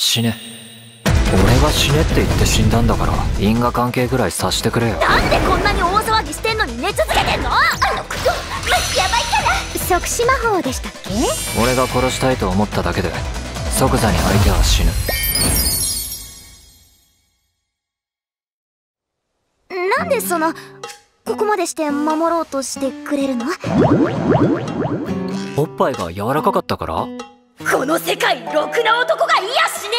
死ね。俺が死ねって言って死んだんだから因果関係ぐらいさしてくれよ。なんでこんなに大騒ぎしてんのに寝続けてんの？あのクソやばいから。即死魔法でしたっけ？俺が殺したいと思っただけで即座に相手は死ぬ。なんでそのここまでして守ろうとしてくれるの？おっぱいが柔らかかったから？この世界ろくな男がいやしね